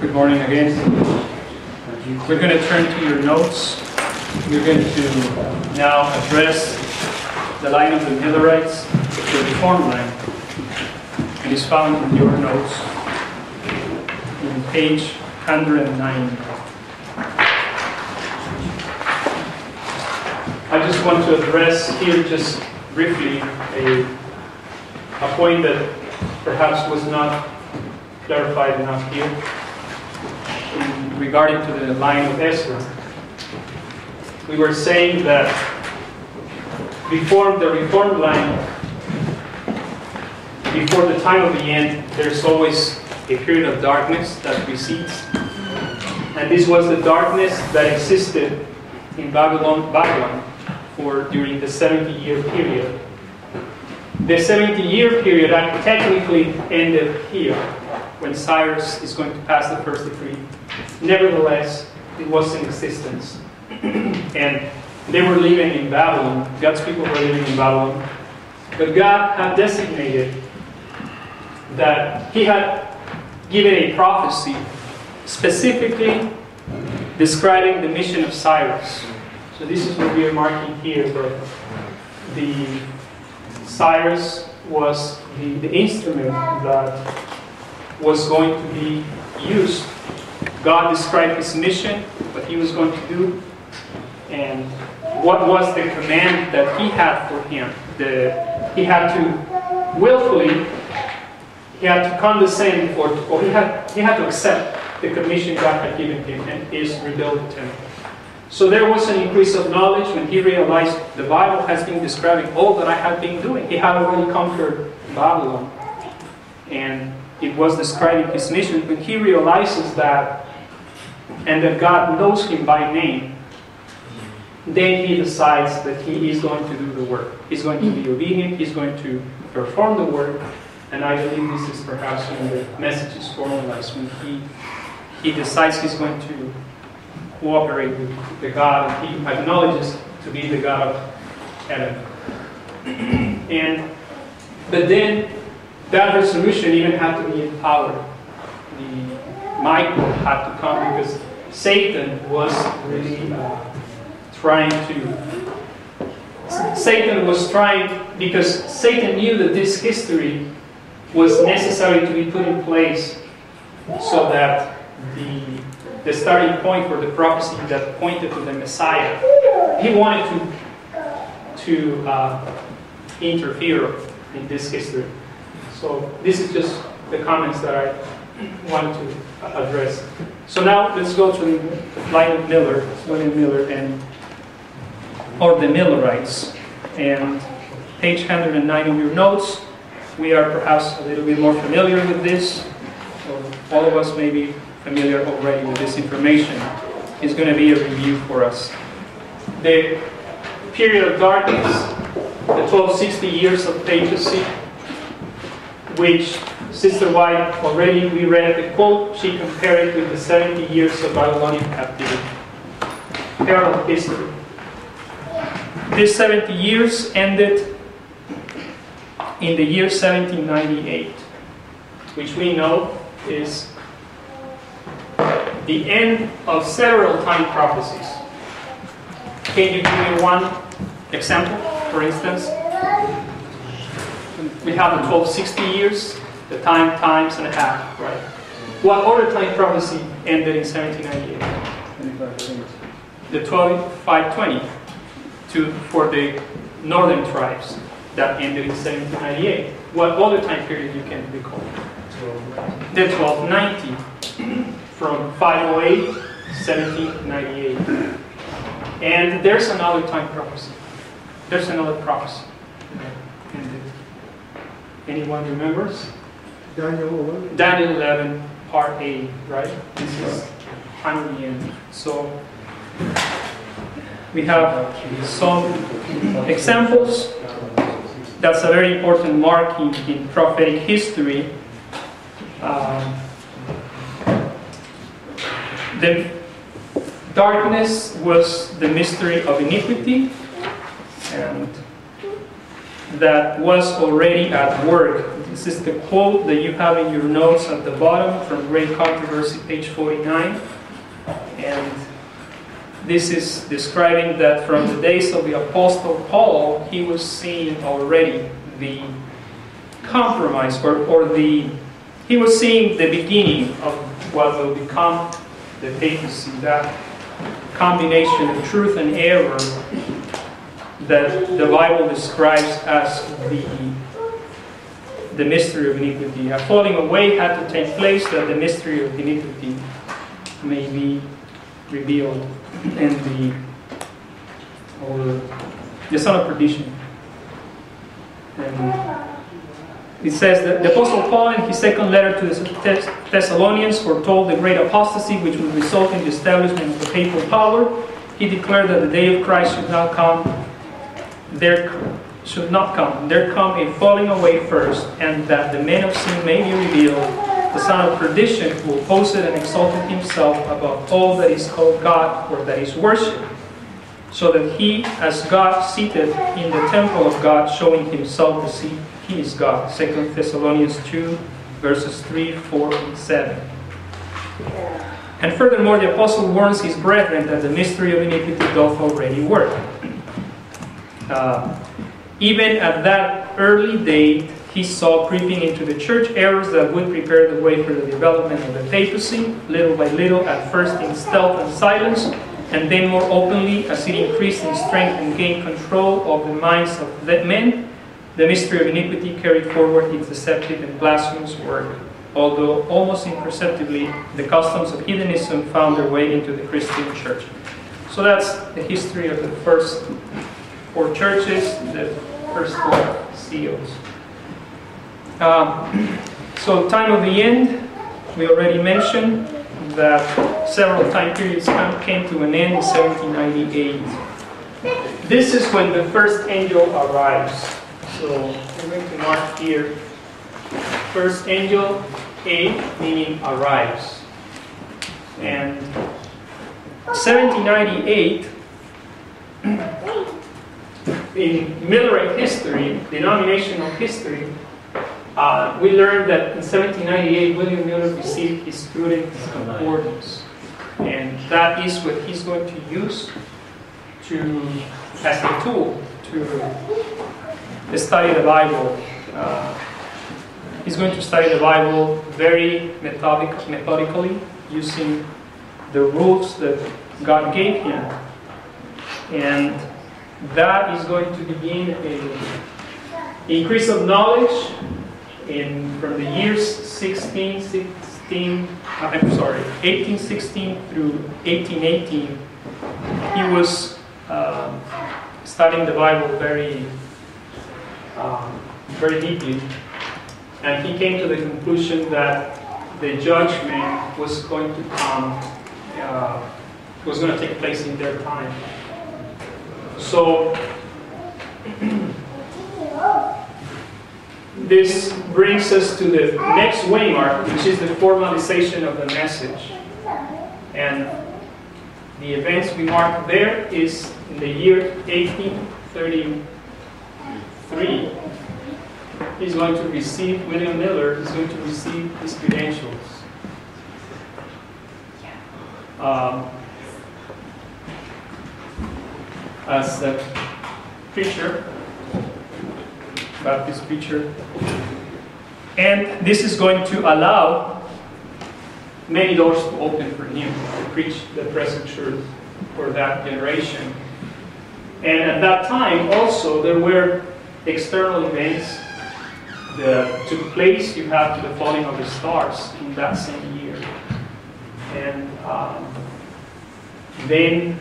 Good morning again. We're going to turn to your notes. We're going to now address the line of the Millerites, the reform line. It is found in your notes in page 109. I just want to address here just briefly a, a point that perhaps was not clarified enough here regarding to the line of Ezra. We were saying that before the reform line, before the time of the end, there's always a period of darkness that precedes. And this was the darkness that existed in Babylon, Babylon for during the 70 year period. The 70 year period technically ended here when Cyrus is going to pass the first decree. Nevertheless, it was in existence. and they were living in Babylon. God's people were living in Babylon. But God had designated that He had given a prophecy specifically describing the mission of Cyrus. So this is what we are marking here, that the Cyrus was the, the instrument that was going to be used. God described his mission, what he was going to do, and what was the command that he had for him. The, he had to willfully, he had to condescend, or, or he, had, he had to accept the commission God had given him and is rebuild the temple. So there was an increase of knowledge when he realized the Bible has been describing all that I have been doing. He had already conquered Babylon. And it was describing his mission, when he realizes that and that God knows him by name, then he decides that he is going to do the work. He's going to be obedient, he's going to perform the work, and I believe this is perhaps when the message is formalized, when he, he decides he's going to cooperate with the God, and he acknowledges to be the God of heaven. and but then that resolution even had to be empowered. The Michael had to come because Satan was really uh, trying to. Satan was trying because Satan knew that this history was necessary to be put in place so that the the starting point for the prophecy that pointed to the Messiah. He wanted to to uh, interfere in this history. So this is just the comments that I wanted to address. So now let's go to William Miller, William Miller, and or the Millerites, and page 109 of your notes. We are perhaps a little bit more familiar with this. So all of us may be familiar already with this information. It's going to be a review for us. The period of darkness, the 1260 years of papacy, which Sister White already we read the quote, she compared it with the 70 years of Babylonian captivity. Parallel history. This 70 years ended in the year 1798, which we know is the end of several time prophecies. Can you give me one example, for instance? we have the 1260 years, the time times and a half, right? What other time prophecy ended in 1798? The 12520 to, for the northern tribes that ended in 1798. What other time period you can recall? The 1290 from 508 1798. And there's another time prophecy. There's another prophecy. Anyone remembers? Daniel 11. Daniel 11, part A, right? This is end. So we have some examples. That's a very important mark in, in prophetic history. Um, the darkness was the mystery of iniquity, and that was already at work This is the quote that you have in your notes at the bottom from Great Controversy, page 49. And this is describing that from the days of the Apostle Paul, he was seeing already the compromise or, or the he was seeing the beginning of what will become the papacy, that combination of truth and error that the Bible describes as the, the mystery of iniquity. A falling away had to take place that the mystery of iniquity may be revealed in the or the son of perdition. And it says that the Apostle Paul, in his second letter to the Thessalonians, foretold the great apostasy which would result in the establishment of the papal power. He declared that the day of Christ should not come. There should not come. There come a falling away first, and that the man of sin may be revealed, the son of perdition, who opposed and exalted himself above all that is called God or that is worshipped, so that he, as God, seated in the temple of God, showing himself to seat he is God. 2 Thessalonians 2, verses 3, 4, and 7. And furthermore, the apostle warns his brethren that the mystery of iniquity doth already work. Uh, even at that early date, he saw creeping into the church errors that would prepare the way for the development of the papacy, little by little, at first in stealth and silence, and then more openly as it increased in strength and gained control of the minds of the men the mystery of iniquity carried forward its deceptive and blasphemous work, although almost imperceptibly the customs of heathenism found their way into the Christian church. So that's the history of the first four churches, the seals. Um, so, time of the end, we already mentioned that several time periods came to an end in 1798. This is when the first angel arrives. So we're going to mark here first angel A, meaning arrives. And 1798, in Millerite history, denominational history, uh, we learned that in 1798 William Miller received his student concordance. And that is what he's going to use to as a tool to study the Bible. Uh, he's going to study the Bible very methodic, methodically, using the rules that God gave him. And that is going to begin a increase of knowledge in from the years 16, 16 uh, I'm sorry, 1816 through 1818. He was uh, studying the Bible very um, very deeply. And he came to the conclusion that the judgment was going to come, uh, was going to take place in their time. So, this brings us to the next waymark, which is the formalization of the message. And the events we mark there is in the year 1833. he's going to receive, William Miller is going to receive his credentials. Um, as a preacher, Baptist preacher. And this is going to allow many doors to open for him to preach the present truth for that generation. And at that time also there were external events that took place, you have the falling of the stars in that same year. And um, then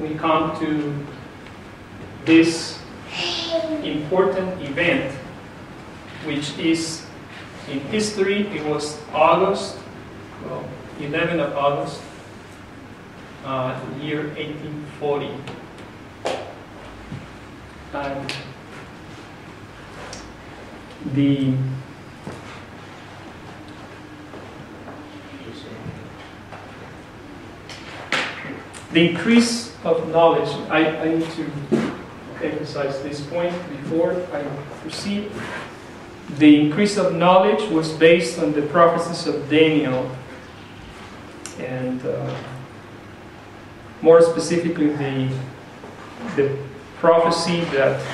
we come to this important event, which is in history, it was August, well, 11th of August, uh, year 1840. And the the increase of knowledge, I, I need to emphasize this point before I proceed. the increase of knowledge was based on the prophecies of Daniel and uh, more specifically the, the prophecy that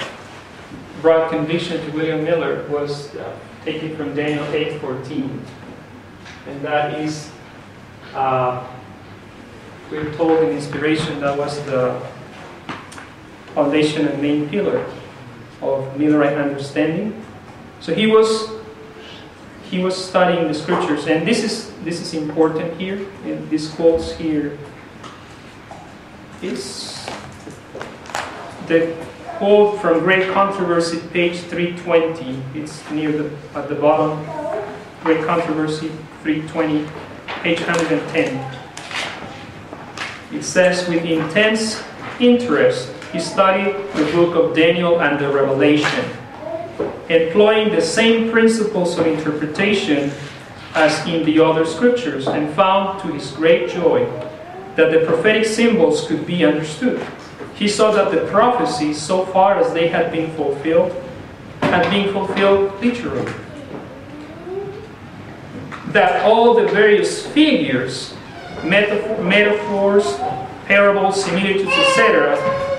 brought conviction to William Miller was uh, taken from Daniel 8:14, and that is uh, we're told in inspiration that was the foundation and main pillar of Millerite understanding. So he was he was studying the scriptures, and this is this is important here. And these quotes here is the quote from Great Controversy, page 320. It's near the at the bottom. Great Controversy, 320, page 110. It says, with intense interest, he studied the book of Daniel and the Revelation, employing the same principles of interpretation as in the other scriptures, and found to his great joy that the prophetic symbols could be understood. He saw that the prophecies, so far as they had been fulfilled, had been fulfilled literally. That all the various figures, metaphors, parables, similitudes, etc.,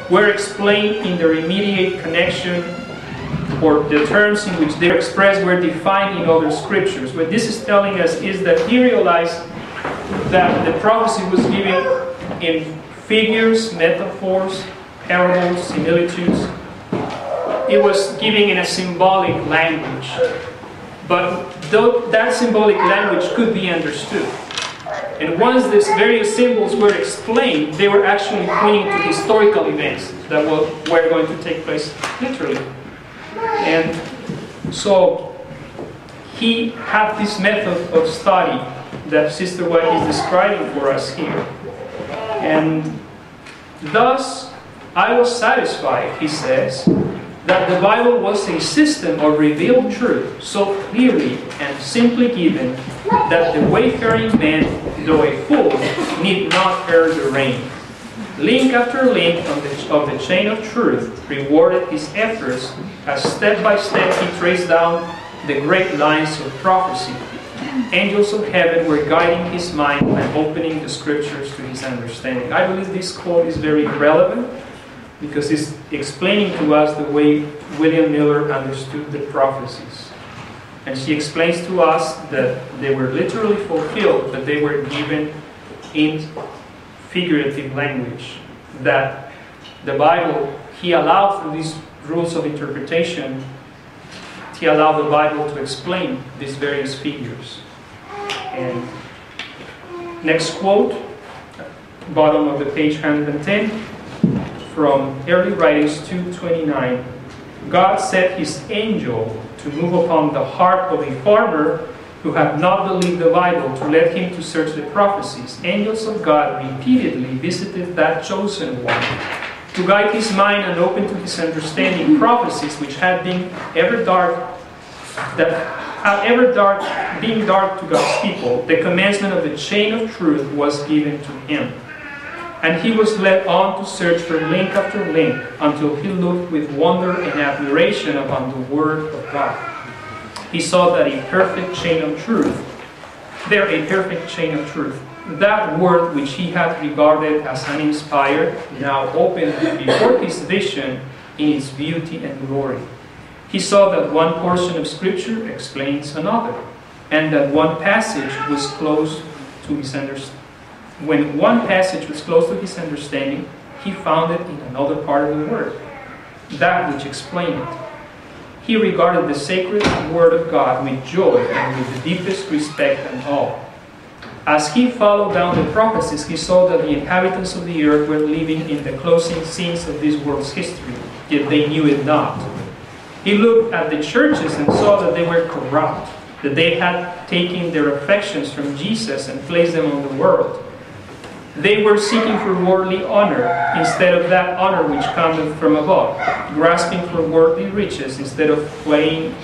were explained in their immediate connection or the terms in which they're expressed were defined in other scriptures. What this is telling us is that he realized that the prophecy was given in figures, metaphors, parables, similitudes. It was given in a symbolic language. But that symbolic language could be understood. And once these various symbols were explained, they were actually pointing to historical events that were, going to take place literally. And so he had this method of study that Sister White is describing for us here. And thus, I was satisfied, he says, that the Bible was a system of revealed truth so clearly and simply given that the wayfaring man, though a fool, need not bear the rein. Link after link of the, of the chain of truth rewarded his efforts as step by step he traced down the great lines of prophecy. Angels of heaven were guiding his mind and opening the scriptures to his understanding. I believe this quote is very relevant because it's explaining to us the way William Miller understood the prophecies. And she explains to us that they were literally fulfilled, but they were given in figurative language. That the Bible, he allowed through these rules of interpretation, he allowed the Bible to explain these various figures. And next quote, bottom of the page 110, from Early Writings 2.29. God set his angel to move upon the heart of a farmer who had not believed the Bible to let him to search the prophecies. Angels of God repeatedly visited that chosen one to guide his mind and open to his understanding prophecies which had been ever dark that had ever dark being dark to God's people, the commencement of the chain of truth was given to him. And he was led on to search for link after link until he looked with wonder and admiration upon the Word of God he saw that a perfect chain of truth, there a perfect chain of truth, that word which he had regarded as uninspired, now opened before his vision in its beauty and glory. He saw that one portion of Scripture explains another, and that one passage was close to his understanding. When one passage was close to his understanding, he found it in another part of the Word, that which explained it. He regarded the sacred Word of God with joy and with the deepest respect and awe. As he followed down the prophecies, he saw that the inhabitants of the earth were living in the closing scenes of this world's history, yet they knew it not. He looked at the churches and saw that they were corrupt, that they had taken their affections from Jesus and placed them on the world they were seeking for worldly honor instead of that honor which cometh from above, grasping for worldly riches instead of laying,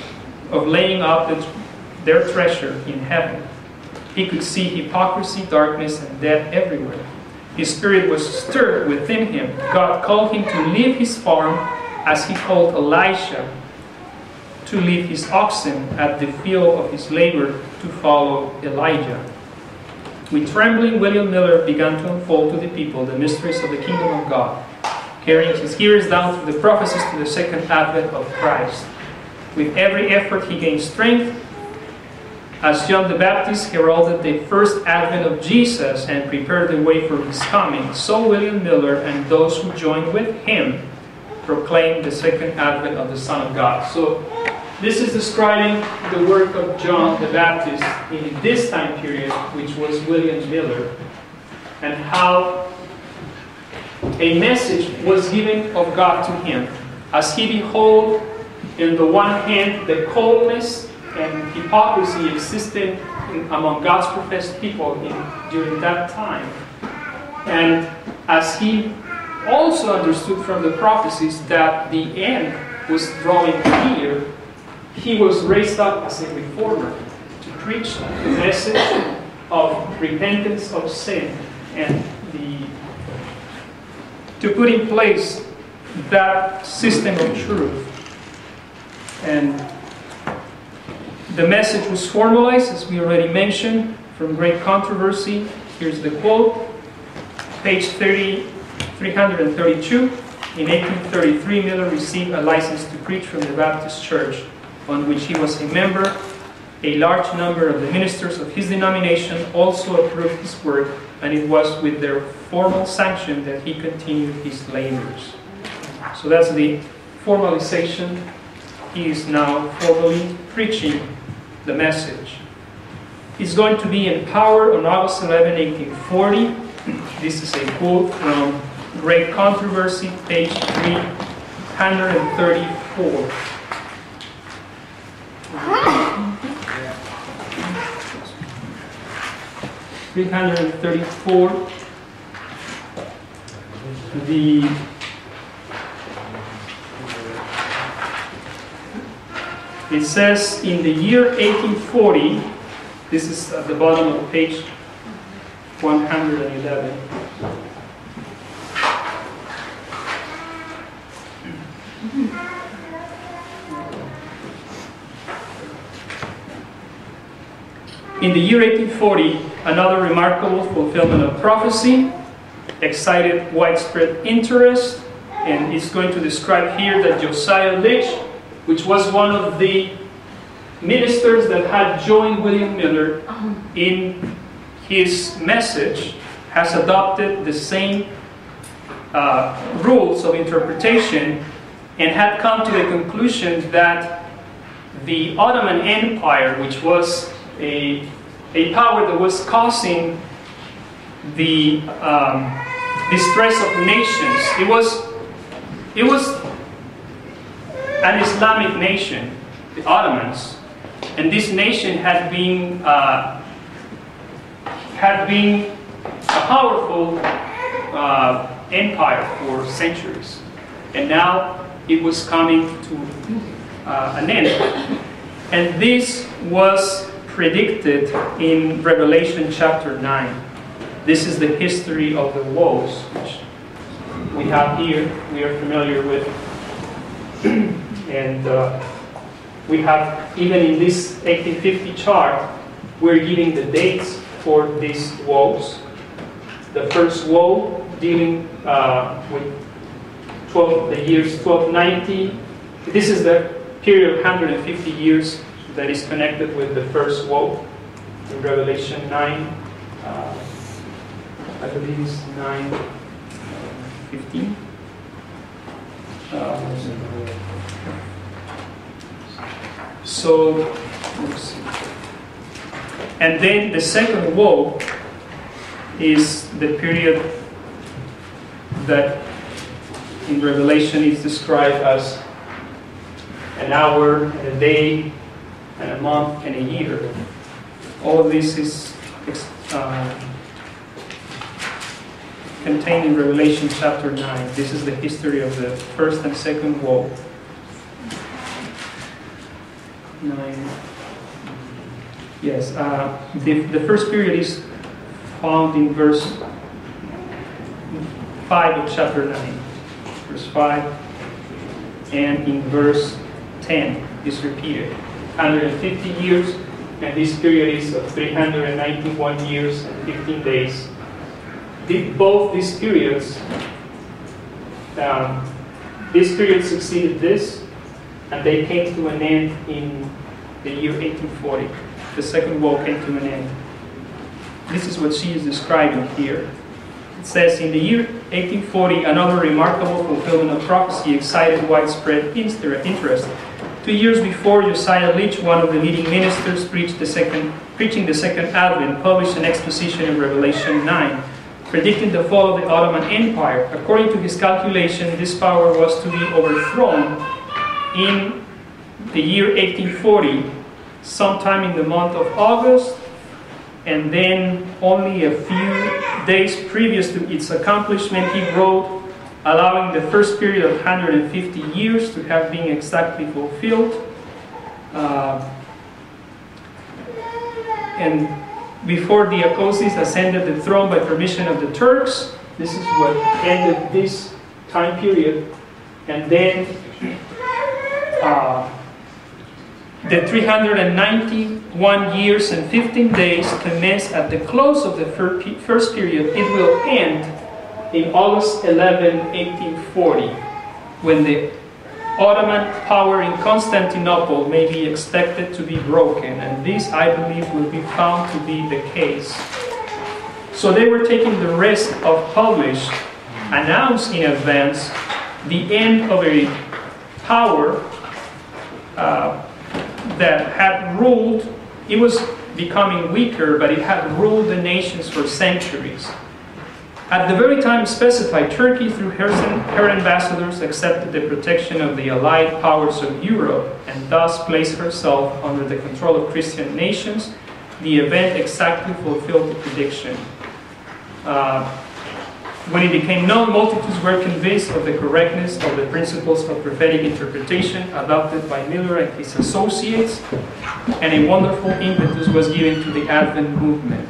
of laying up the, their treasure in heaven. He could see hypocrisy, darkness, and death everywhere. His spirit was stirred within him. God called him to leave his farm as he called Elisha to leave his oxen at the field of his labor to follow Elijah. With trembling, William Miller began to unfold to the people the mysteries of the kingdom of God, carrying his hearers down through the prophecies to the second advent of Christ. With every effort, he gained strength. As John the Baptist heralded the first advent of Jesus and prepared the way for his coming, so William Miller and those who joined with him proclaimed the second advent of the Son of God. So, this is describing the work of John the Baptist in this time period, which was William Miller, and how a message was given of God to him as he behold in the one hand the coldness and hypocrisy existing in, among God's professed people in, during that time. And as he also understood from the prophecies that the end was drawing near, he was raised up as a reformer to preach the message of repentance of sin and the to put in place that system of truth. And the message was formalized, as we already mentioned, from great controversy. Here's the quote, page 30, 332. In 1833, Miller received a license to preach from the Baptist Church, on which he was a member. A large number of the ministers of his denomination also approved his work, and it was with their formal sanction that he continued his labors. So that's the formalization. He is now formally preaching the message. He's going to be in power on August 11, 1840. This is a quote from Great Controversy, page 334. Three hundred and thirty-four. The It says in the year 1840, this is at the bottom of page 111. In the year 1840, another remarkable fulfillment of prophecy excited widespread interest, and it's going to describe here that Josiah Litch, which was one of the ministers that had joined William Miller in his message, has adopted the same uh, rules of interpretation and had come to the conclusion that the Ottoman Empire, which was a, a power that was causing the um, distress of nations, it was, it was an Islamic nation, the Ottomans, and this nation had been uh, had been a powerful uh, empire for centuries, and now it was coming to uh, an end. And this was predicted in Revelation chapter 9. This is the history of the woes, which we have here, we are familiar with. and uh, we have, even in this 1850 chart, we're giving the dates for these woes. The first woe dealing uh, with 12, the years 1290. This is the period of 150 years that is connected with the first woe in Revelation 9. Uh, I believe it's 9 uh, 15. Uh, so. And then the second woe is the period that in Revelation is described as an hour, and a day, and a month, and a year. All of this is uh, contained in Revelation chapter 9. This is the history of the first and second woe. 9. Yes, uh, the, the first period is found in verse 5 of chapter 9. Verse 5 and in verse 10. is repeated. 150 years, and this period is of 391 years and 15 days. Did both these periods, um, this period succeeded this, and they came to an end in the year 1840. The Second War came to an end. This is what she is describing here. It says, in the year 1840, another remarkable fulfillment of prophecy excited widespread interest. Two years before, Josiah Litch, one of the leading ministers preached the second, preaching the second advent, published an exposition in Revelation 9, predicting the fall of the Ottoman Empire. According to his calculation, this power was to be overthrown in the year 1840, sometime in the month of August, and then only a few days previous to its accomplishment, he wrote, allowing the first period of 150 years to have been exactly fulfilled. Uh, and before Deacozes ascended the throne by permission of the Turks, this is what ended this time period. And then uh, the 391 years and 15 days commence at the close of the first period. It will end in August 11, 1840, when the Ottoman power in Constantinople may be expected to be broken. And this, I believe, will be found to be the case. So they were taking the risk of publish, announce in advance the end of a power uh, that had ruled, it was becoming weaker, but it had ruled the nations for centuries. At the very time specified, Turkey, through her, ambassadors, accepted the protection of the allied powers of Europe and thus placed herself under the control of Christian nations. The event exactly fulfilled the prediction. Uh, when it became known, multitudes were convinced of the correctness of the principles of prophetic interpretation adopted by Miller and his associates, and a wonderful impetus was given to the Advent movement.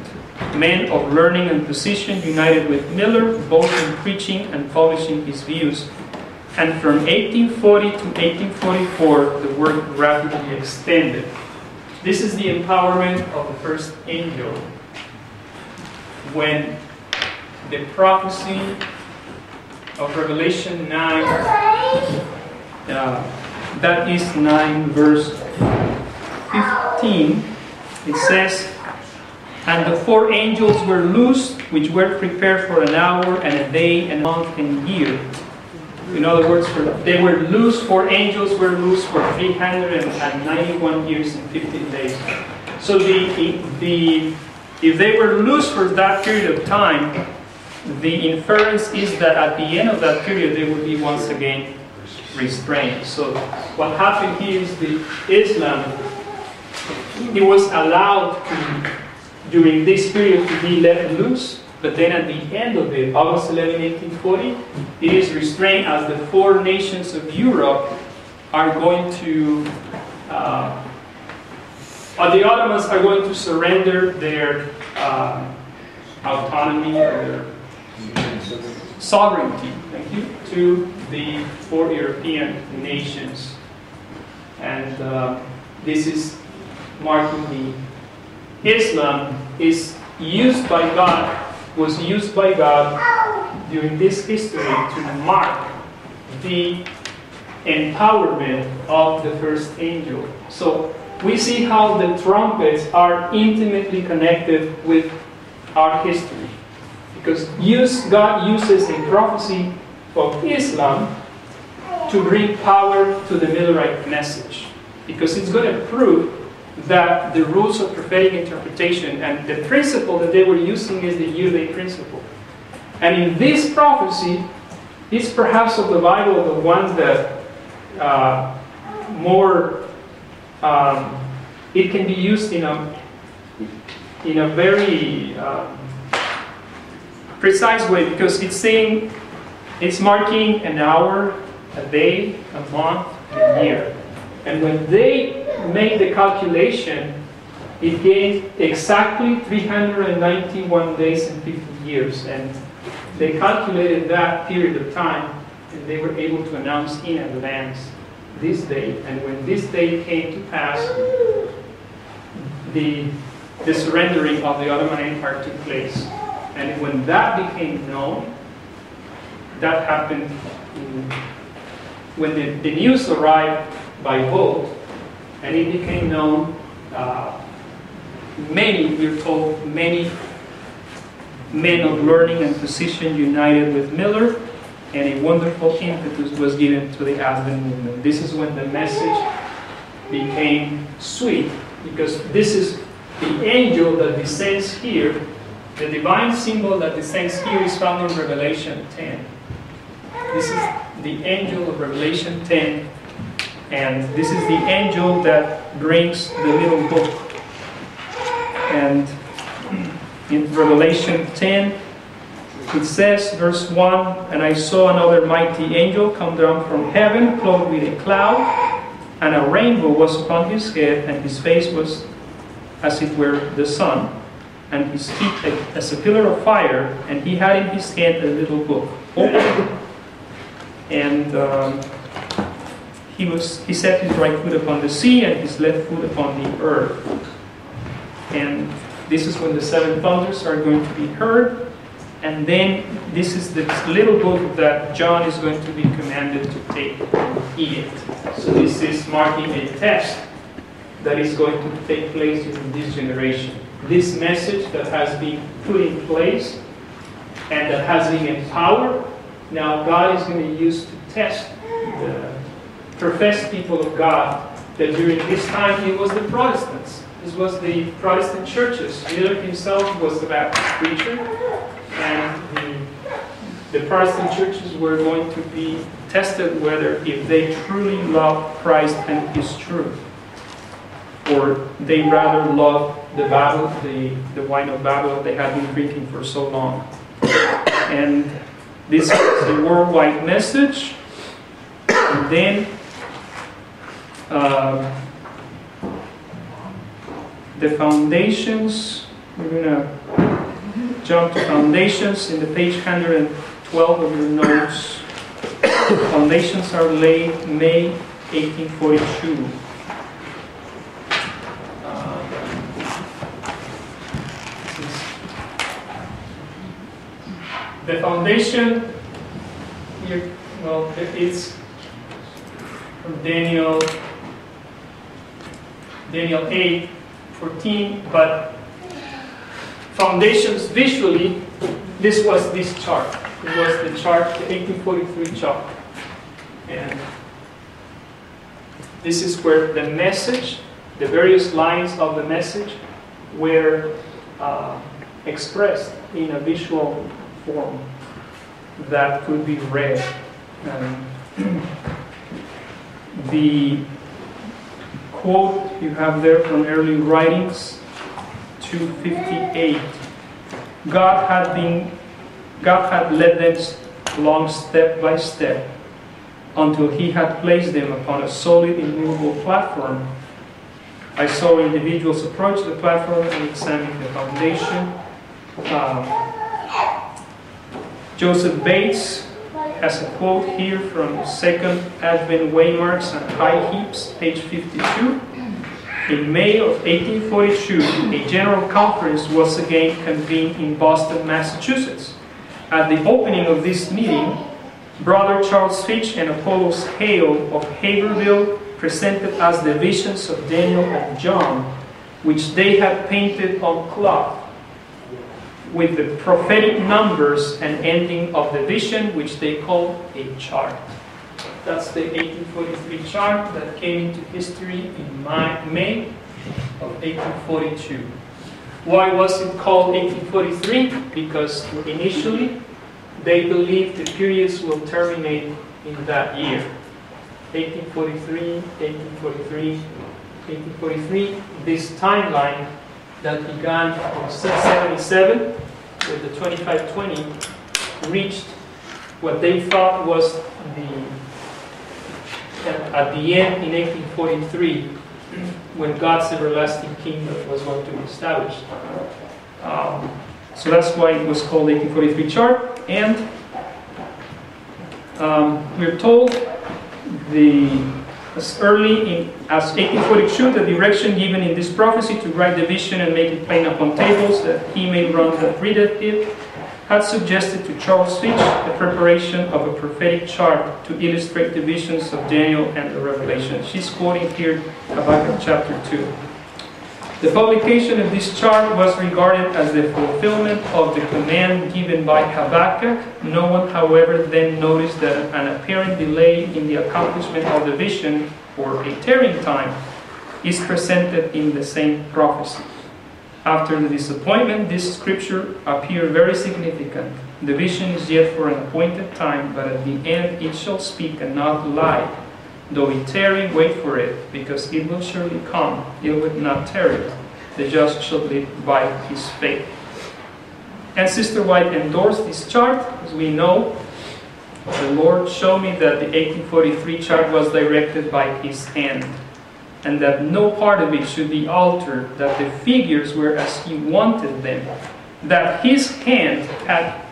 Men of learning and position united with Miller, both in preaching and publishing his views. And from 1840 to 1844, the work rapidly extended. This is the empowerment of the first angel. When the prophecy of Revelation 9, uh, that is 9 verse 15, it says, And the four angels were loosed, which were prepared for an hour and a day and a month and a year. In other words, for, they were loose, four angels were loose for 391 years and 15 days. So the, the, if they were loose for that period of time, the inference is that at the end of that period they would be once again restrained. So what happened here is the Islam, it was allowed to, during this period to be let loose, but then at the end of it, August 11, 1840, it is restrained as the four nations of Europe are going to, uh, uh, the Ottomans are going to surrender their uh, autonomy or their sovereignty, thank you, to the four European nations. And uh, this is marking the Islam is used by God, was used by God during this history to mark the empowerment of the first angel. So we see how the trumpets are intimately connected with our history. Because use, God uses a prophecy of Islam to bring power to the Millerite message. Because it's going to prove that the rules of prophetic interpretation and the principle that they were using is the yearly principle. And in this prophecy, it's perhaps of the Bible the one that uh, more um, it can be used in a in a very uh, precise way because it's saying it's marking an hour, a day, a month, a year. And when they made the calculation, it gave exactly 391 days and 50 years. And they calculated that period of time and they were able to announce in advance this date, and when this date came to pass, the, the surrendering of the Ottoman Empire took place. And when that became known, that happened in, when the, the news arrived by boat, and it became known, uh, many, we're told, many men of learning and position united with Miller, and a wonderful impetus was given to the Advent movement. This is when the message became sweet, because this is the angel that descends here. The divine symbol that descends here is found in Revelation 10. This is the angel of Revelation 10, and this is the angel that brings the little book. And in Revelation 10, it says, verse 1 And I saw another mighty angel come down from heaven, clothed with a cloud, and a rainbow was upon his head, and his face was as it were the sun, and his feet as a pillar of fire, and he had in his hand a little book open. And um, he, was, he set his right foot upon the sea, and his left foot upon the earth. And this is when the seven thunders are going to be heard. And then this is the little book that John is going to be commanded to take eat it. So this is marking a test that is going to take place in this generation. This message that has been put in place and that has been empowered, now God is going to use to test the professed people of God that during this time it was the Protestants. This was the Protestant churches. Miller himself was a Baptist preacher, and the, the Protestant churches were going to be tested whether if they truly love Christ and His truth or they rather love the Bible, the, the wine of Babylon they had been drinking for so long. And this is a worldwide message. And then uh, the foundations, we're going to jump to foundations in the page 112 of your notes. foundations are laid May 1842. The foundation, well, it's from Daniel, Daniel 8, 14, but foundations visually, this was this chart. It was the chart, the 1843 chart. And this is where the message, the various lines of the message were uh, expressed in a visual form that could be read. Um, the quote you have there from early writings 258 God had been God had led them along step by step until he had placed them upon a solid immovable platform. I saw individuals approach the platform and examine the foundation. Uh, Joseph Bates has a quote here from Second Advent Waymarks and High Heaps, page 52. In May of 1842, a general conference was again convened in Boston, Massachusetts. At the opening of this meeting, Brother Charles Fitch and Apollos Hale of Haverhill presented us the visions of Daniel and John, which they had painted on cloth with the prophetic numbers and ending of the vision, which they call a chart. That's the 1843 chart that came into history in May of 1842. Why was it called 1843? Because initially they believed the periods will terminate in that year. 1843, 1843, 1843, this timeline that began from 677 with the 2520 reached what they thought was the at the end in 1843 when God's everlasting kingdom was going to be established. Um, so that's why it was called 1843 chart and um, we're told the as early in, as 1842, the direction given in this prophecy to write the vision and make it plain upon tables that he may run that readeth it, had suggested to Charles Fitch the preparation of a prophetic chart to illustrate the visions of Daniel and the Revelation. She's quoting here Habakkuk chapter 2. The publication of this chart was regarded as the fulfillment of the command given by Habakkuk. No one, however, then noticed that an apparent delay in the accomplishment of the vision, or a tarrying time, is presented in the same prophecy. After the disappointment, this scripture appeared very significant. The vision is yet for an appointed time, but at the end it shall speak and not lie. Though it tarry, wait for it, because it will surely come. It will not tarry. The just shall live by his faith. And Sister White endorsed this chart. As we know, the Lord showed me that the 1843 chart was directed by his hand and that no part of it should be altered, that the figures were as he wanted them, that his hand had,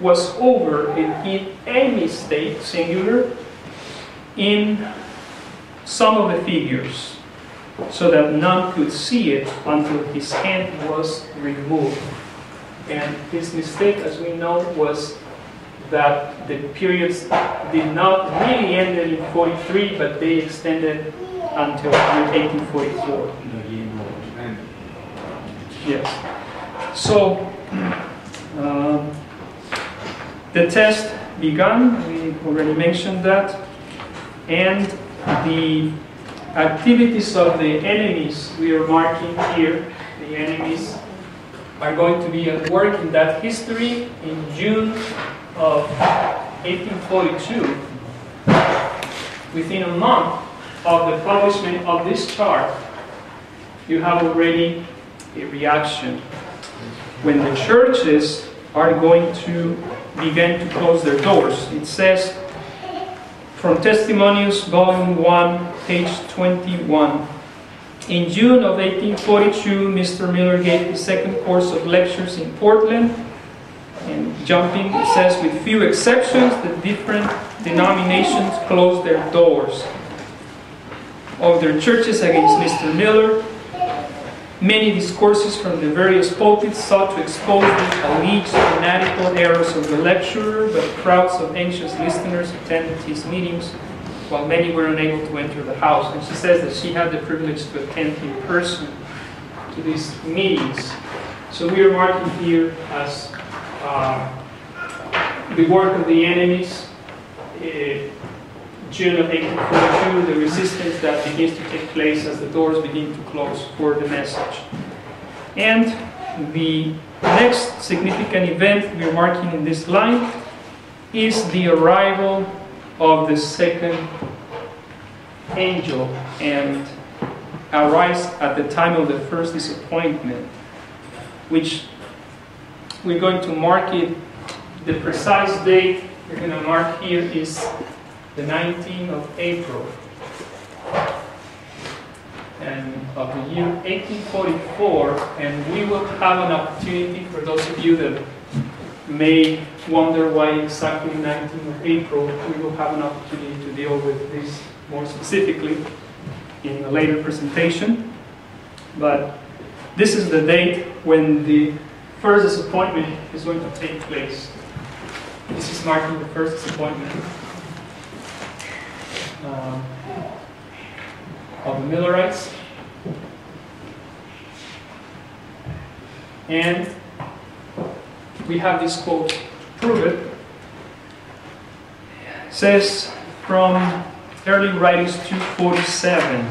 was over in, in any state, singular, in some of the figures, so that none could see it until his hand was removed. And his mistake, as we know, was that the periods did not really end in 43, but they extended until 1844. Yes. So, um, the test began, we already mentioned that, and the activities of the enemies we are marking here, the enemies are going to be at work in that history in June of 1842. Within a month, of the publishment of this chart, you have already a reaction. When the churches are going to begin to close their doors, it says from Testimonies, Volume 1, page 21. In June of 1842, Mr. Miller gave his second course of lectures in Portland. And jumping, says, with few exceptions, the different denominations closed their doors of their churches against Mr. Miller. Many discourses from the various pulpits sought to expose the alleged fanatical errors of the lecturer, but crowds of anxious listeners attended his meetings, while many were unable to enter the house. And she says that she had the privilege to attend in person to these meetings. So we are marking here as uh, the work of the enemies. Uh, June of 1842, the resistance that begins to take place as the doors begin to close for the message. And the next significant event we're marking in this line is the arrival of the second angel and arrives at the time of the first disappointment, which we're going to mark it, the precise date we're going to mark here is the 19th of April and of the year 1844 and we will have an opportunity for those of you that may wonder why exactly 19th of April we will have an opportunity to deal with this more specifically in a later presentation. But this is the date when the first disappointment is going to take place. This is marking the first disappointment um, of the Millerites. And we have this quote prove it. it says from early writings 247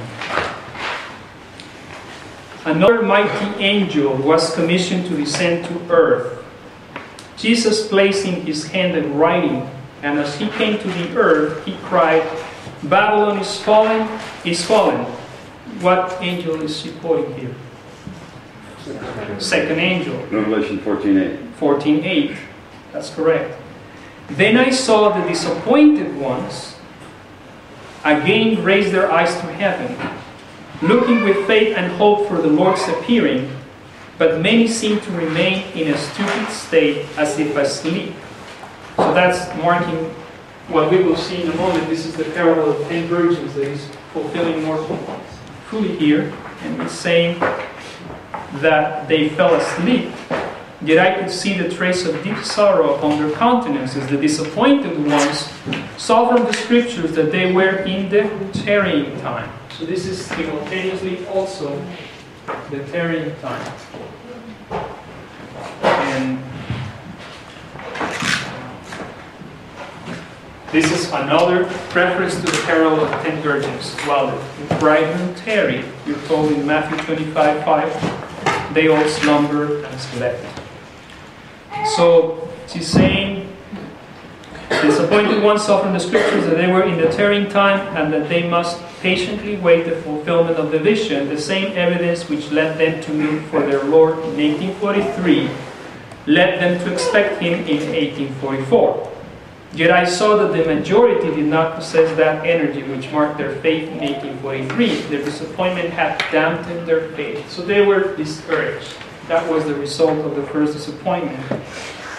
Another mighty angel was commissioned to descend to earth. Jesus placing his hand in writing, and as he came to the earth, he cried, Babylon is fallen, is fallen. What angel is she quoting here? Second angel. Revelation 14.8. 14.8. That's correct. Then I saw the disappointed ones again raise their eyes to heaven, looking with faith and hope for the Lord's appearing, but many seem to remain in a stupid state as if asleep. So that's marking what we will see in a moment, this is the parable of ten virgins that is fulfilling more fully here, and it's saying that they fell asleep. Yet I could see the trace of deep sorrow upon their countenances. The disappointed ones saw from the scriptures that they were in the tarrying time. So this is simultaneously also the tarrying time. And this is another reference to the parable of ten virgins. While the bridegroom tarried, you're told in Matthew 25 5, they all slumbered and slept. So she's saying, disappointed ones saw from the scriptures that they were in the tarrying time and that they must patiently wait the fulfillment of the vision, the same evidence which led them to meet for their Lord in 1843 led them to expect him in 1844. Yet I saw that the majority did not possess that energy which marked their faith in 1843. Their disappointment had dampened their faith, so they were discouraged. That was the result of the first disappointment.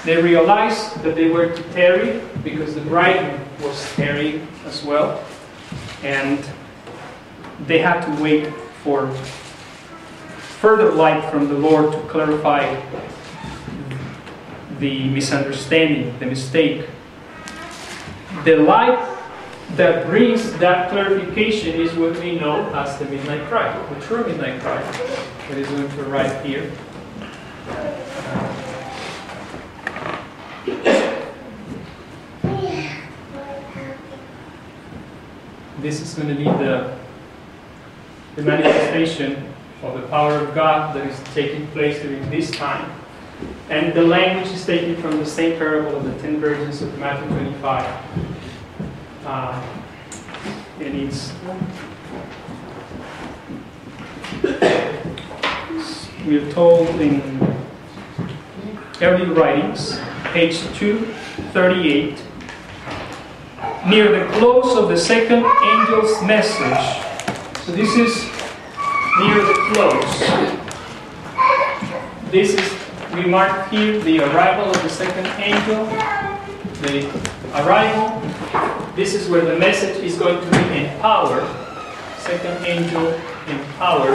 They realized that they were to tarry because the bridegroom was tarrying as well, and they had to wait for further light from the Lord to clarify the misunderstanding, the mistake. The light that brings that clarification is what we know as the midnight cry, the true midnight cry that is going to arrive here. This is going to be the, the manifestation of the power of God that is taking place during this time. And the language is taken from the same parable of the ten virgins of Matthew 25. Uh, and it's we're told in early writings, page 238, near the close of the second angel's message. So this is near the close. This is we mark here the arrival of the second angel, the arrival. This is where the message is going to be in power. Second angel in power.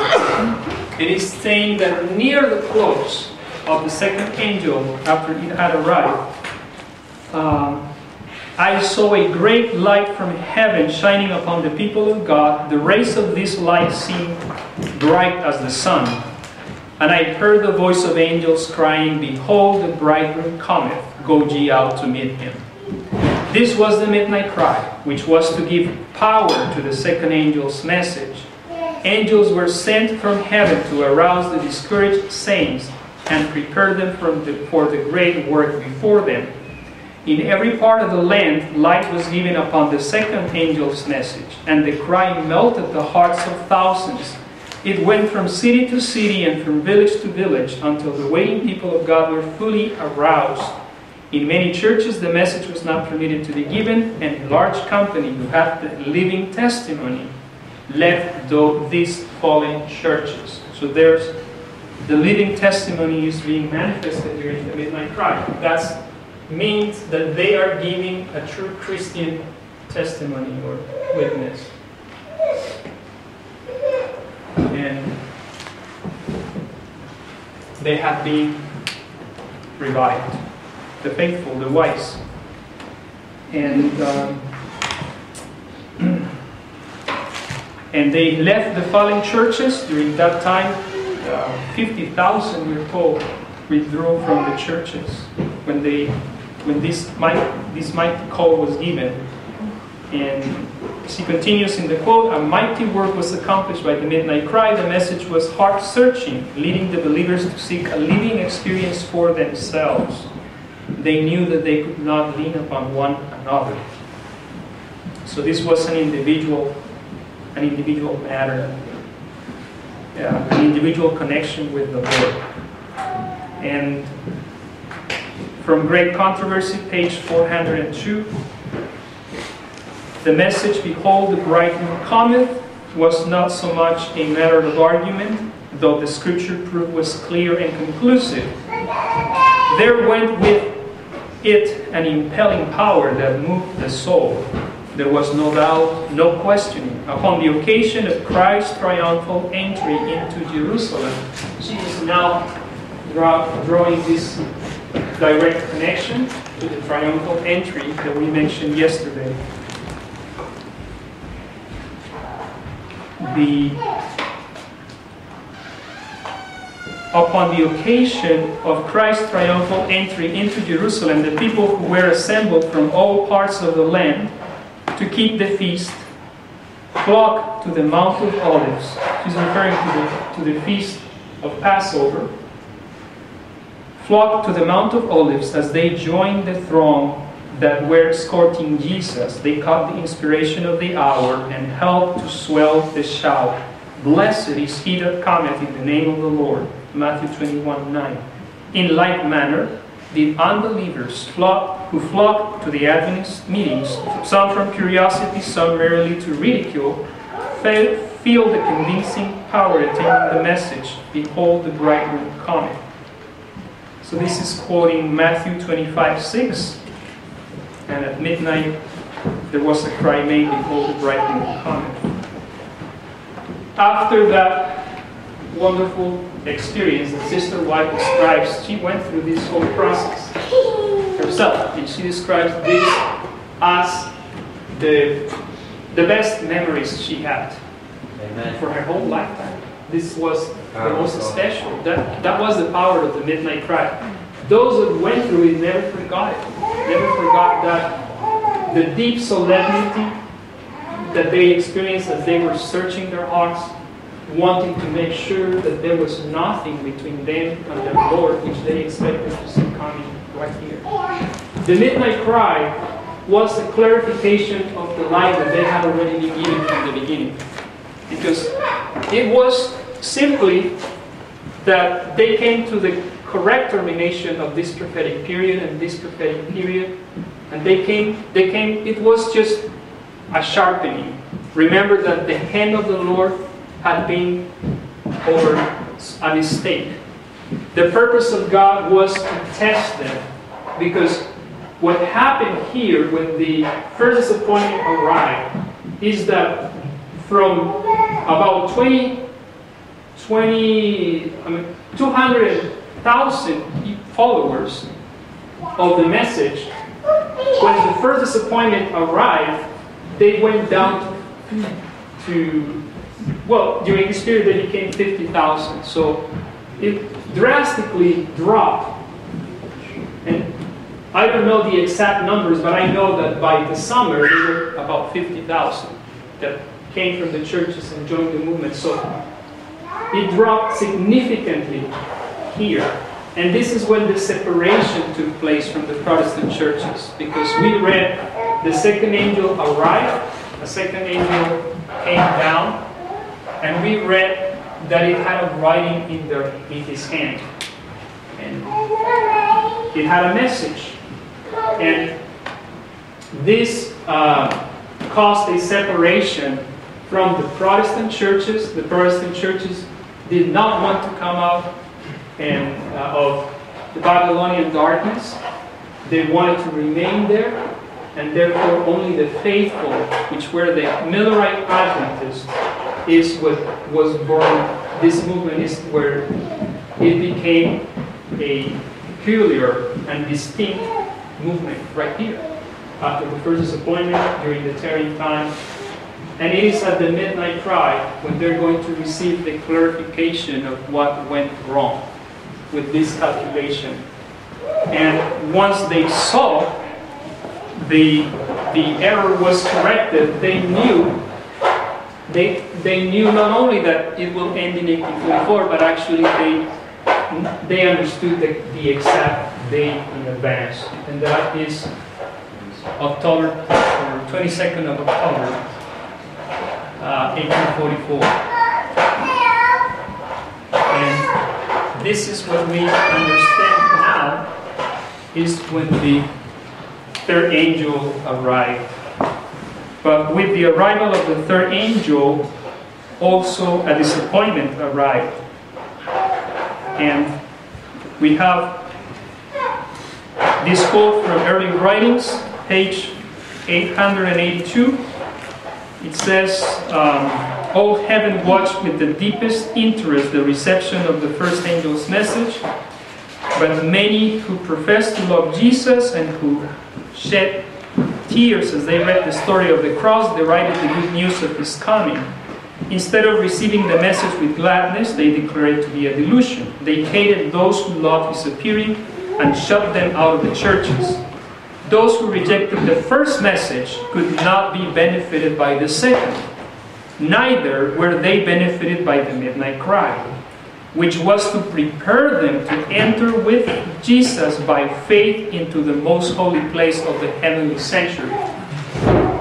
It is saying that near the close of the second angel, after it had arrived, um, I saw a great light from heaven shining upon the people of God. The rays of this light seemed bright as the sun and I heard the voice of angels crying, Behold, the bridegroom cometh, go ye out to meet him. This was the midnight cry, which was to give power to the second angel's message. Angels were sent from heaven to arouse the discouraged saints and prepare them the, for the great work before them. In every part of the land, light was given upon the second angel's message, and the cry melted the hearts of thousands it went from city to city and from village to village until the waiting people of God were fully aroused. In many churches, the message was not permitted to be given, and a large company who had the living testimony left though these fallen churches. So there's the living testimony is being manifested during the midnight cry. That means that they are giving a true Christian testimony or witness and they have been revived. The faithful, the wise. And um, and they left the fallen churches during that time. Uh, 50,000, we're told, withdrew from the churches when they when this mighty, this mighty call was given. And she continues in the quote, a mighty work was accomplished by the midnight cry. The message was heart searching, leading the believers to seek a living experience for themselves. They knew that they could not lean upon one another. So this was an individual, an individual matter, yeah, an individual connection with the Lord. And from Great Controversy, page 402. The message, Behold, the bridegroom cometh, was not so much a matter of argument, though the scripture proof was clear and conclusive. There went with it an impelling power that moved the soul. There was no doubt, no questioning. Upon the occasion of Christ's triumphal entry into Jerusalem, she is now draw, drawing this direct connection to the triumphal entry that we mentioned yesterday. The upon the occasion of Christ's triumphal entry into Jerusalem, the people who were assembled from all parts of the land to keep the feast flocked to the Mount of Olives. She's referring to the, to the feast of Passover. Flocked to the Mount of Olives as they joined the throng that were escorting Jesus. They caught the inspiration of the hour and helped to swell the shout. Blessed is he that cometh in the name of the Lord. Matthew 21 9. In like manner, the unbelievers flock, who flock to the Adventist meetings, some from curiosity, some merely to ridicule, feel the convincing power attending the message Behold, the bridegroom cometh. So this is quoting Matthew 25 6. And at midnight, there was a cry made, Behold, the bridegroom cometh. After that wonderful experience that Sister White describes, she went through this whole process herself, and she describes this as the, the best memories she had Amen. for her whole lifetime. This was the most special. That, that was the power of the midnight cry. Those that went through it never forgot it. Never forgot that the deep solemnity that they experienced as they were searching their hearts wanting to make sure that there was nothing between them and their Lord, which they expected to see coming right here. The midnight cry was a clarification of the light that they had already been given from the beginning. Because it was simply that they came to the correct termination of this prophetic period and this prophetic period. And they came, they came, it was just a sharpening. Remember that the hand of the Lord had been over a mistake. The purpose of God was to test them because what happened here when the first disappointment arrived is that from about 20, 20 I mean, 200,000 followers of the message, when the first disappointment arrived, they went down to well, during this period they became 50,000. So it drastically dropped. And I don't know the exact numbers, but I know that by the summer there were about 50,000 that came from the churches and joined the movement. So it dropped significantly here. And this is when the separation took place from the Protestant churches, because we read the second angel arrived, the second angel came down, and we read that it had a writing in, their, in his hand. And it had a message. And this uh, caused a separation from the Protestant churches. The Protestant churches did not want to come out and, uh, of the Babylonian darkness. They wanted to remain there, and therefore only the faithful, which were the Millerite Adventists, is what was born, this movement is where it became a peculiar and distinct movement right here. After the first disappointment, during the tarrying time, and it is at the midnight cry when they're going to receive the clarification of what went wrong with this calculation. And once they saw the, the error was corrected, they knew they, they knew not only that it will end in 1844, but actually they, they understood the, the exact date in advance. And that is October, or 22nd of October, uh, 1844. And this is what we understand now is when the third angel arrived but with the arrival of the third angel, also a disappointment arrived. And we have this quote from early writings, page 882, it says, um, All heaven watched with the deepest interest the reception of the first angel's message, but many who professed to love Jesus and who shed tears as they read the story of the cross derided the good news of his coming. Instead of receiving the message with gladness, they declared it to be a delusion. They hated those who loved his appearing and shut them out of the churches. Those who rejected the first message could not be benefited by the second. Neither were they benefited by the midnight cry, which was to prepare them to enter with Jesus by faith into the most holy place of the heavenly sanctuary.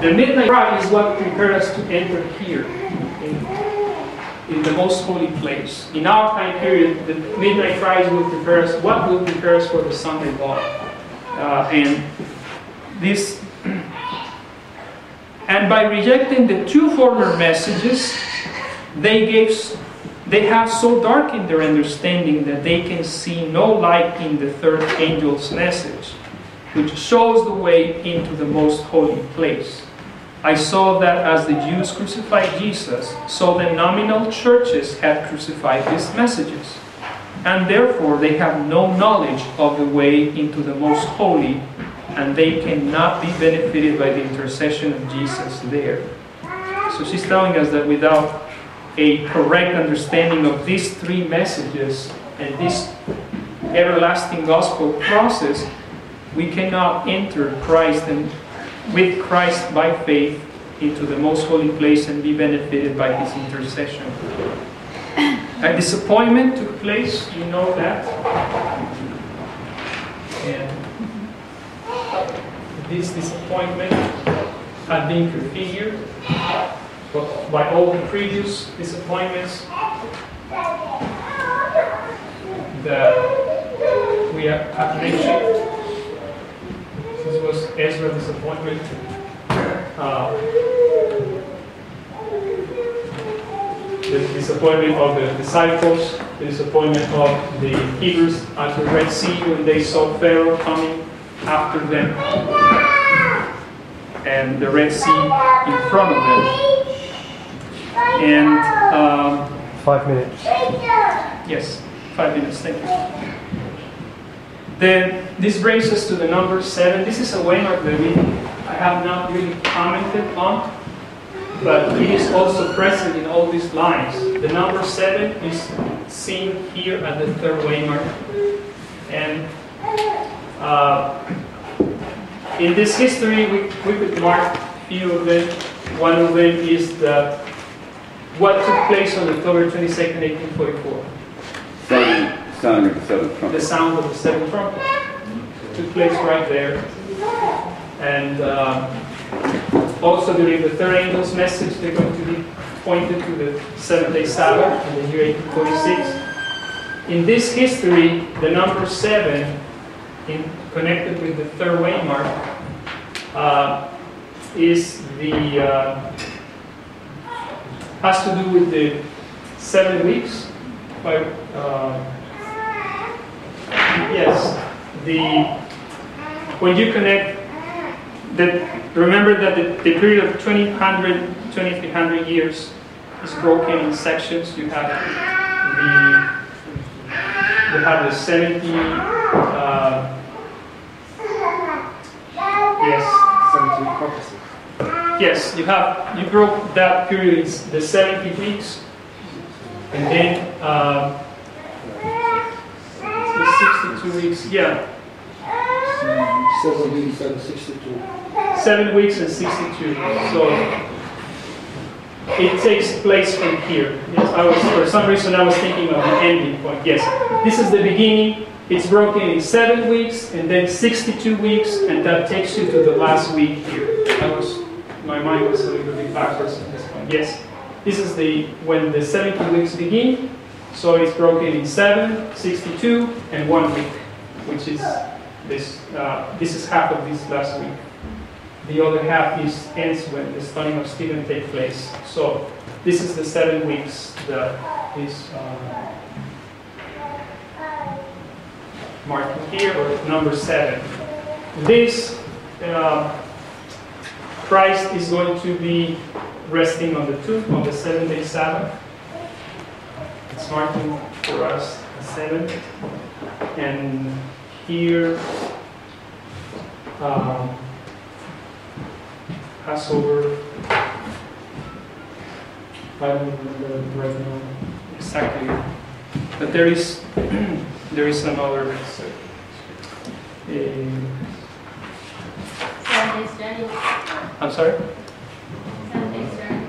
The midnight cry is what prepared us to enter here, in, in the most holy place. In our time period, the midnight cries will prepare us. What will prepare us for the Sunday law? Uh, and this, and by rejecting the two former messages, they gave, they have so darkened their understanding that they can see no light in the third angel's message, which shows the way into the most holy place. I saw that as the Jews crucified Jesus, so the nominal churches had crucified these messages. And therefore they have no knowledge of the way into the most holy, and they cannot be benefited by the intercession of Jesus there. So she's telling us that without a correct understanding of these three messages and this everlasting gospel process, we cannot enter Christ and with Christ by faith into the most holy place and be benefited by his intercession. A disappointment took place, you know that. And this disappointment had been prefigured by all the previous disappointments that we have mentioned. This was Ezra's disappointment. Uh, the disappointment of the disciples, the disappointment of the Hebrews at the Red Sea when they saw Pharaoh coming after them, and the Red Sea in front of them. And um, Five minutes. Yes, five minutes, thank you. Then this brings us to the number seven. This is a waymark that we I have not really commented on, but it is also present in all these lines. The number seven is seen here at the third waymark. And in this history, we, we could mark a few of them. One of them is the what took place on October 22nd, 1844. Sounding, sounding of the seventh The sound of the seventh trumpet took place right there. And um, also during the third angel's message, they're going to be pointed to the seventh day Sabbath in the year 1846. In this history, the number seven, in, connected with the third waymark, uh, is the uh, has to do with the seven weeks. Uh, yes, the when you connect that remember that the, the period of 2000 2300 years is broken in sections you have the you have the 70 uh, yes 17 prophecy. yes you have you broke that period it's the 70 weeks and then uh, the 62 weeks yeah Seven weeks and 62. seven weeks and 62. So it takes place from here. Yes, I was for some reason I was thinking of the ending point. Yes, this is the beginning. It's broken in seven weeks and then 62 weeks, and that takes you to the last week here. I was my mind was a little bit backwards at this point. Yes, this is the when the 70 weeks begin. So it's broken in 7, 62, and one week, which is this. Uh, this is half of this last week. The other half is ends when the stoning of Stephen takes place. So this is the seven weeks that is uh, marked here, or number seven. This uh, Christ is going to be resting on the tomb on the seventh day Sabbath. It's marking for us the seventh. And here, um, Passover. I don't remember right now exactly, but there is there is another. uh, Sunday's journey. I'm sorry. Sunday's journey.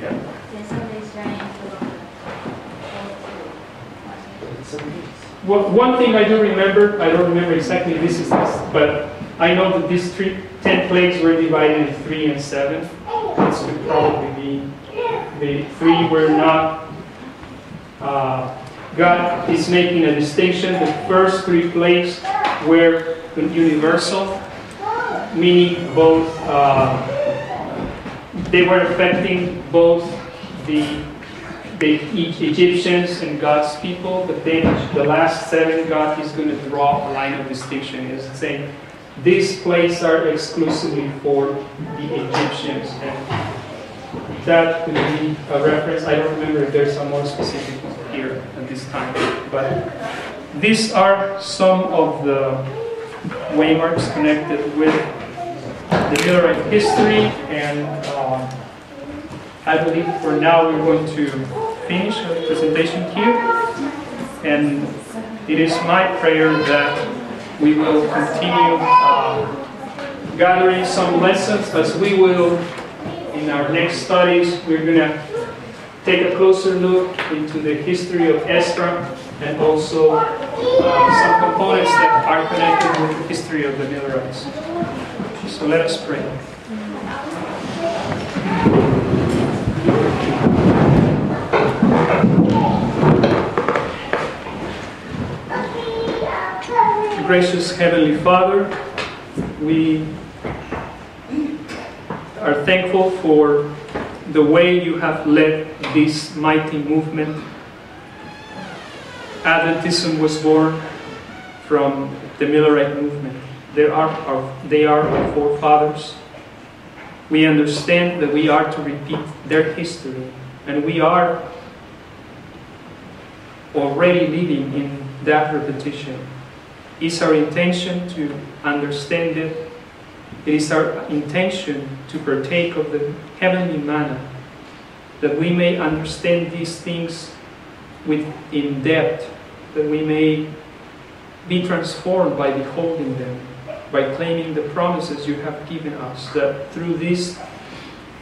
Yeah. Yeah, Sunday's journey to One thing I do remember, I don't remember exactly this is this, but I know that these three, 10 plagues were divided in three and seven. This could probably be the three were not. Uh, God is making a distinction. The first three plagues were universal, meaning both. Uh, they were affecting both the the Egyptians and God's people, but then the last seven, God is going to draw a line of distinction. Is saying these places are exclusively for the Egyptians, and that could be a reference. I don't remember if there's some more specific here at this time, but these are some of the waymarks connected with the Millerite history, and um, I believe for now we're going to finish our presentation here. And it is my prayer that we will continue uh, gathering some lessons as we will in our next studies. We're going to take a closer look into the history of Ezra and also uh, some components that are connected with the history of the Millerites. So let us pray. Gracious Heavenly Father, we are thankful for the way you have led this mighty movement. Adventism was born from the Millerite movement. They are our, they are our forefathers. We understand that we are to repeat their history, and we are already living in that repetition. It's our intention to understand it. It is our intention to partake of the heavenly manna, that we may understand these things with in depth, that we may be transformed by beholding them, by claiming the promises you have given us, that through this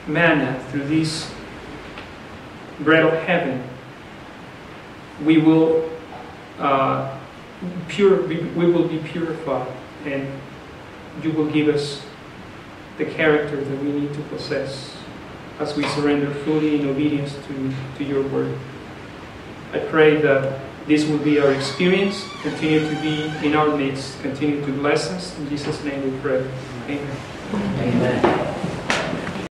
manna, through this bread of heaven, we will uh, pure, we, we will be purified, and you will give us the character that we need to possess as we surrender fully in obedience to, to your word. I pray that this will be our experience, continue to be in our midst, continue to bless us. In Jesus' name we pray. Amen. Amen.